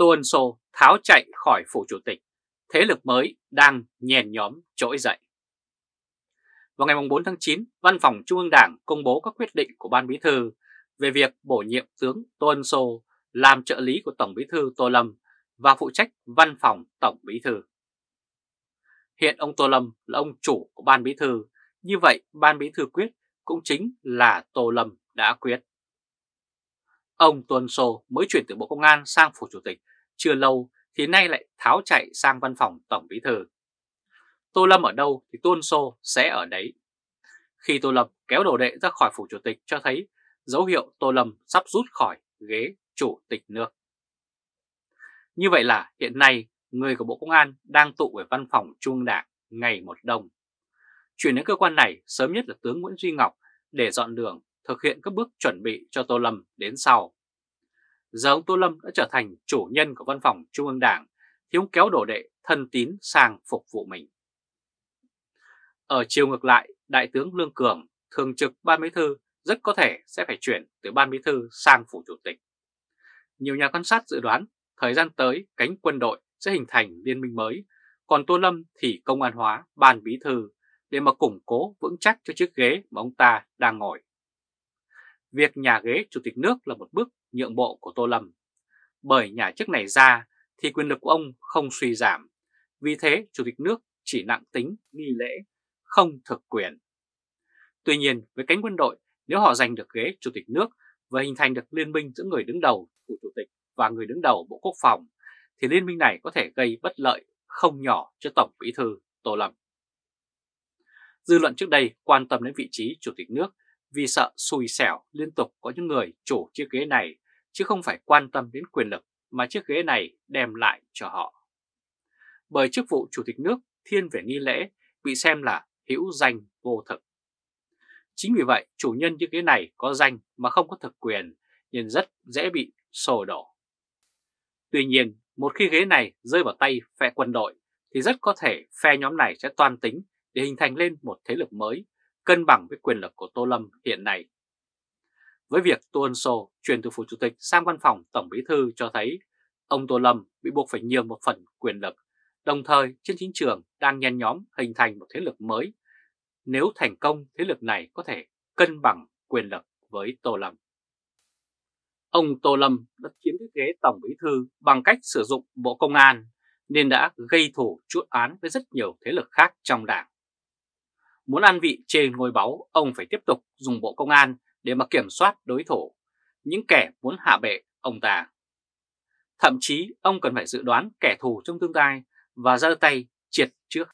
Tô Ân Sô tháo chạy khỏi phủ chủ tịch, thế lực mới đang nhèn nhóm trỗi dậy. Vào ngày 4 tháng 9, Văn phòng Trung ương Đảng công bố các quyết định của Ban Bí thư về việc bổ nhiệm tướng Tô Ân Sô làm trợ lý của Tổng Bí thư Tô Lâm và phụ trách Văn phòng Tổng Bí thư. Hiện ông Tô Lâm là ông chủ của Ban Bí thư, như vậy Ban Bí thư quyết cũng chính là Tô Lâm đã quyết. Ông Tuân Sô mới chuyển từ Bộ Công an sang Phủ Chủ tịch chưa lâu thì nay lại tháo chạy sang văn phòng Tổng Bí Thư. Tô Lâm ở đâu thì Tuân Sô sẽ ở đấy. Khi Tô Lâm kéo đồ đệ ra khỏi Phủ Chủ tịch cho thấy dấu hiệu Tô Lâm sắp rút khỏi ghế Chủ tịch nước. Như vậy là hiện nay người của Bộ Công an đang tụ ở văn phòng Trung Đảng ngày một đông. Chuyển đến cơ quan này sớm nhất là tướng Nguyễn Duy Ngọc để dọn đường, thực hiện các bước chuẩn bị cho Tô Lâm đến sau. Giờ ông Tô Lâm đã trở thành chủ nhân của văn phòng Trung ương Đảng thì ông kéo đổ đệ thân tín sang phục vụ mình. Ở chiều ngược lại, Đại tướng Lương Cường, thường trực Ban Bí Thư rất có thể sẽ phải chuyển từ Ban Bí Thư sang Phủ Chủ tịch. Nhiều nhà quan sát dự đoán thời gian tới cánh quân đội sẽ hình thành liên minh mới, còn Tô Lâm thì công an hóa Ban Bí Thư để mà củng cố vững chắc cho chiếc ghế mà ông ta đang ngồi. Việc nhà ghế chủ tịch nước là một bước nhượng bộ của Tô Lâm. Bởi nhà chức này ra thì quyền lực của ông không suy giảm. Vì thế chủ tịch nước chỉ nặng tính nghi lễ, không thực quyền. Tuy nhiên với cánh quân đội, nếu họ giành được ghế chủ tịch nước và hình thành được liên minh giữa người đứng đầu của chủ tịch và người đứng đầu Bộ Quốc phòng, thì liên minh này có thể gây bất lợi không nhỏ cho Tổng Bí thư Tô Lâm. Dư luận trước đây quan tâm đến vị trí chủ tịch nước vì sợ xui xẻo liên tục có những người chủ chiếc ghế này, chứ không phải quan tâm đến quyền lực mà chiếc ghế này đem lại cho họ. Bởi chức vụ chủ tịch nước thiên về nghi lễ bị xem là hữu danh vô thực. Chính vì vậy, chủ nhân chiếc ghế này có danh mà không có thực quyền nên rất dễ bị sổ đổ. Tuy nhiên, một khi ghế này rơi vào tay phe quân đội thì rất có thể phe nhóm này sẽ toan tính để hình thành lên một thế lực mới cân bằng với quyền lực của Tô Lâm hiện nay. Với việc Tô Ân Sô chuyển từ phủ chủ tịch sang văn phòng Tổng Bí Thư cho thấy ông Tô Lâm bị buộc phải nhường một phần quyền lực, đồng thời trên chính trường đang nhen nhóm hình thành một thế lực mới. Nếu thành công, thế lực này có thể cân bằng quyền lực với Tô Lâm. Ông Tô Lâm đã chiếm cái ghế Tổng Bí Thư bằng cách sử dụng Bộ Công an nên đã gây thủ chuốt án với rất nhiều thế lực khác trong đảng. Muốn ăn vị trên ngôi báu, ông phải tiếp tục dùng Bộ Công an để mà kiểm soát đối thủ, những kẻ muốn hạ bệ ông ta. Thậm chí ông cần phải dự đoán kẻ thù trong tương lai và ra tay triệt trước.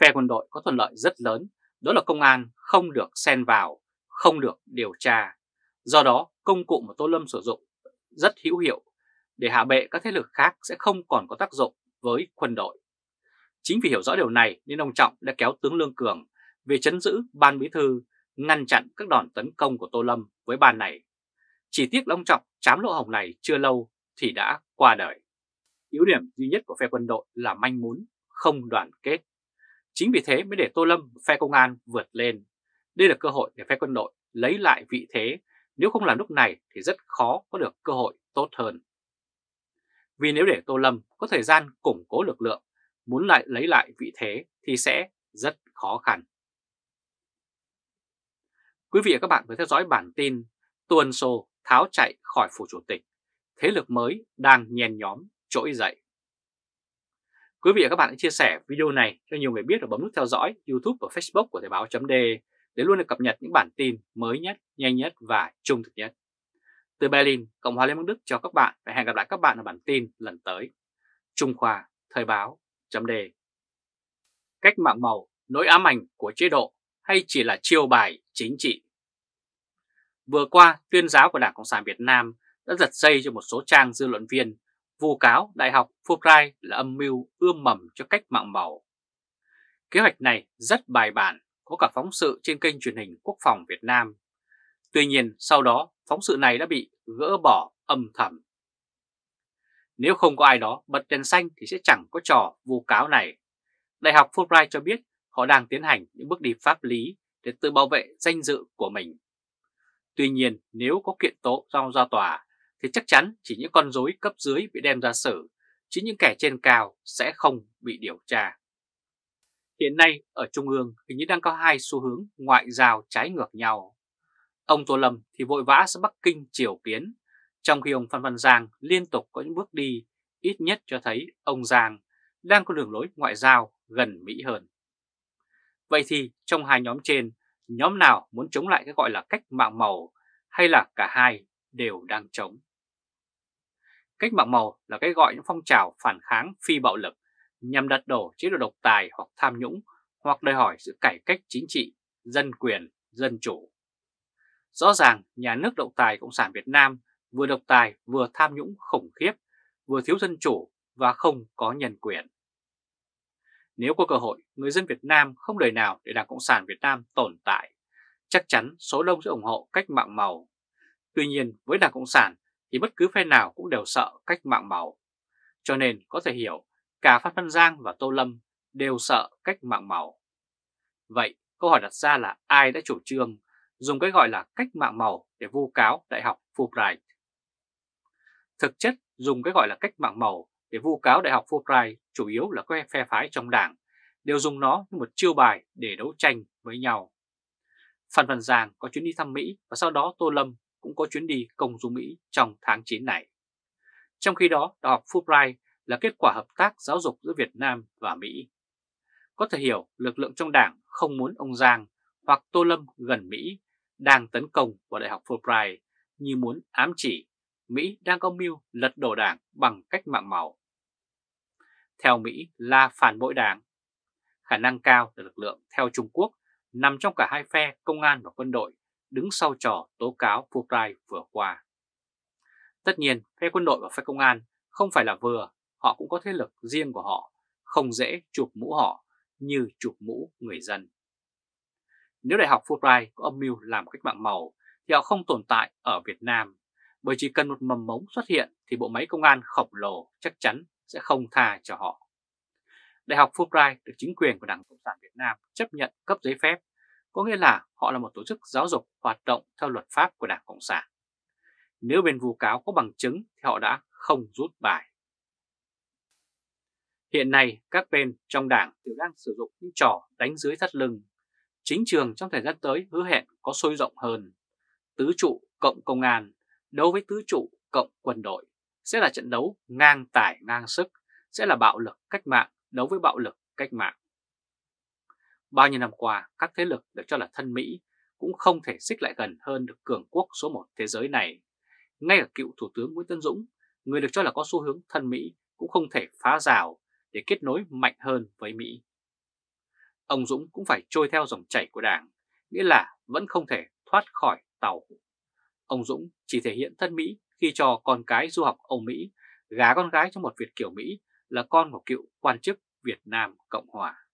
Phe quân đội có thuận lợi rất lớn, đó là công an không được xen vào, không được điều tra. Do đó, công cụ mà Tô Lâm sử dụng rất hữu hiệu để hạ bệ các thế lực khác sẽ không còn có tác dụng với quân đội. Chính vì hiểu rõ điều này nên ông Trọng đã kéo tướng Lương Cường về chấn giữ ban bí thư ngăn chặn các đòn tấn công của Tô Lâm với ban này. Chỉ tiếc Long Trọng chám lỗ hồng này chưa lâu thì đã qua đời. Yếu điểm duy nhất của phe quân đội là manh muốn, không đoàn kết. Chính vì thế mới để Tô Lâm phe công an vượt lên. Đây là cơ hội để phe quân đội lấy lại vị thế, nếu không làm lúc này thì rất khó có được cơ hội tốt hơn. Vì nếu để Tô Lâm có thời gian củng cố lực lượng, muốn lại lấy lại vị thế thì sẽ rất khó khăn. Quý vị và các bạn vừa theo dõi bản tin Tuần Sô tháo chạy khỏi phủ chủ tịch, thế lực mới đang nhen nhóm trỗi dậy. Quý vị và các bạn hãy chia sẻ video này cho nhiều người biết và bấm nút theo dõi YouTube và Facebook của Thời báo .de để luôn được cập nhật những bản tin mới nhất, nhanh nhất và trung thực nhất. Từ Berlin, Cộng hòa Liên bang Đức cho các bạn và hẹn gặp lại các bạn ở bản tin lần tới. Trung Khoa, Thời báo chấm Cách mạng màu, nỗi ám ảnh của chế độ hay chỉ là chiêu bài chính trị. Vừa qua, tuyên giáo của Đảng Cộng sản Việt Nam đã giật dây cho một số trang dư luận viên vu cáo Đại học Fulbright là âm mưu ươm mầm cho cách mạng màu. Kế hoạch này rất bài bản, có cả phóng sự trên kênh truyền hình Quốc phòng Việt Nam. Tuy nhiên, sau đó, phóng sự này đã bị gỡ bỏ âm thầm. Nếu không có ai đó bật đèn xanh thì sẽ chẳng có trò vu cáo này. Đại học Fulbright cho biết họ đang tiến hành những bước đi pháp lý để tự bảo vệ danh dự của mình. Tuy nhiên, nếu có kiện tố giao ra tòa, thì chắc chắn chỉ những con rối cấp dưới bị đem ra xử, chứ những kẻ trên cao sẽ không bị điều tra. Hiện nay ở Trung ương hình như đang có hai xu hướng ngoại giao trái ngược nhau. Ông Tô Lâm thì vội vã sang Bắc Kinh triều kiến, trong khi ông Phan Văn Giang liên tục có những bước đi ít nhất cho thấy ông Giang đang có đường lối ngoại giao gần Mỹ hơn. Vậy thì trong hai nhóm trên, nhóm nào muốn chống lại cái gọi là cách mạng màu hay là cả hai đều đang chống? Cách mạng màu là cái gọi những phong trào phản kháng phi bạo lực nhằm đặt đổ chế độ độc tài hoặc tham nhũng hoặc đòi hỏi sự cải cách chính trị, dân quyền, dân chủ. Rõ ràng nhà nước độc tài Cộng sản Việt Nam vừa độc tài vừa tham nhũng khủng khiếp, vừa thiếu dân chủ và không có nhân quyền. Nếu có cơ hội, người dân Việt Nam không đời nào để Đảng Cộng sản Việt Nam tồn tại, chắc chắn số đông sẽ ủng hộ cách mạng màu. Tuy nhiên, với Đảng Cộng sản thì bất cứ phe nào cũng đều sợ cách mạng màu. Cho nên có thể hiểu cả Phan Văn Giang và Tô Lâm đều sợ cách mạng màu. Vậy câu hỏi đặt ra là ai đã chủ trương dùng cái gọi là cách mạng màu để vu cáo Đại học Fulbright? Thực chất dùng cái gọi là cách mạng màu để vu cáo Đại học Fulbright chủ yếu là các phe phái trong đảng đều dùng nó như một chiêu bài để đấu tranh với nhau. Phan Văn Giang có chuyến đi thăm Mỹ và sau đó Tô Lâm cũng có chuyến đi công du Mỹ trong tháng 9 này. Trong khi đó, Đại học Fulbright là kết quả hợp tác giáo dục giữa Việt Nam và Mỹ. Có thể hiểu lực lượng trong đảng không muốn ông Giang hoặc Tô Lâm gần Mỹ đang tấn công vào Đại học Fulbright như muốn ám chỉ Mỹ đang có mưu lật đổ đảng bằng cách mạng màu. Theo Mỹ là phản bội đảng. Khả năng cao là lực lượng theo Trung Quốc nằm trong cả hai phe công an và quân đội đứng sau trò tố cáo Fulbright vừa qua. Tất nhiên, phe quân đội và phe công an không phải là vừa, họ cũng có thế lực riêng của họ, không dễ chụp mũ họ như chụp mũ người dân. Nếu Đại học Fulbright có âm mưu làm cách mạng màu thì họ không tồn tại ở Việt Nam, bởi chỉ cần một mầm mống xuất hiện thì bộ máy công an khổng lồ chắc chắn sẽ không tha cho họ. Đại học Fulbright được chính quyền của Đảng Cộng sản Việt Nam chấp nhận cấp giấy phép, có nghĩa là họ là một tổ chức giáo dục hoạt động theo luật pháp của Đảng Cộng sản. Nếu bên vu cáo có bằng chứng thì họ đã không rút bài. Hiện nay, các bên trong đảng đều đang sử dụng những trò đánh dưới thắt lưng. Chính trường trong thời gian tới hứa hẹn có sôi rộng hơn. Tứ trụ cộng công an đấu với tứ trụ cộng quân đội sẽ là trận đấu ngang tải ngang sức, sẽ là bạo lực cách mạng đấu với bạo lực cách mạng. Bao nhiêu năm qua, các thế lực được cho là thân Mỹ cũng không thể xích lại gần hơn được cường quốc số một thế giới này. Ngay cả cựu Thủ tướng Nguyễn Tân Dũng, người được cho là có xu hướng thân Mỹ cũng không thể phá rào để kết nối mạnh hơn với Mỹ. Ông Dũng cũng phải trôi theo dòng chảy của đảng, nghĩa là vẫn không thể thoát khỏi tàu. Ông Dũng chỉ thể hiện thân Mỹ khi cho con cái du học Âu Mỹ, gá con gái cho một Việt Kiều Mỹ là con của cựu quan chức Việt Nam Cộng Hòa.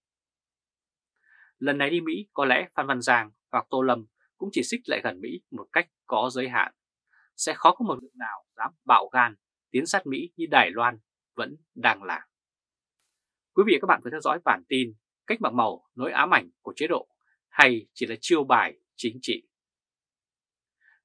Lần này đi Mỹ có lẽ Phan Văn Giang hoặc Tô Lâm cũng chỉ xích lại gần Mỹ một cách có giới hạn. Sẽ khó có một lực nào dám bạo gan tiến sát Mỹ như Đài Loan vẫn đang làm. Quý vị và các bạn vừa theo dõi bản tin cách mạng màu nỗi ám ảnh của chế độ hay chỉ là chiêu bài chính trị.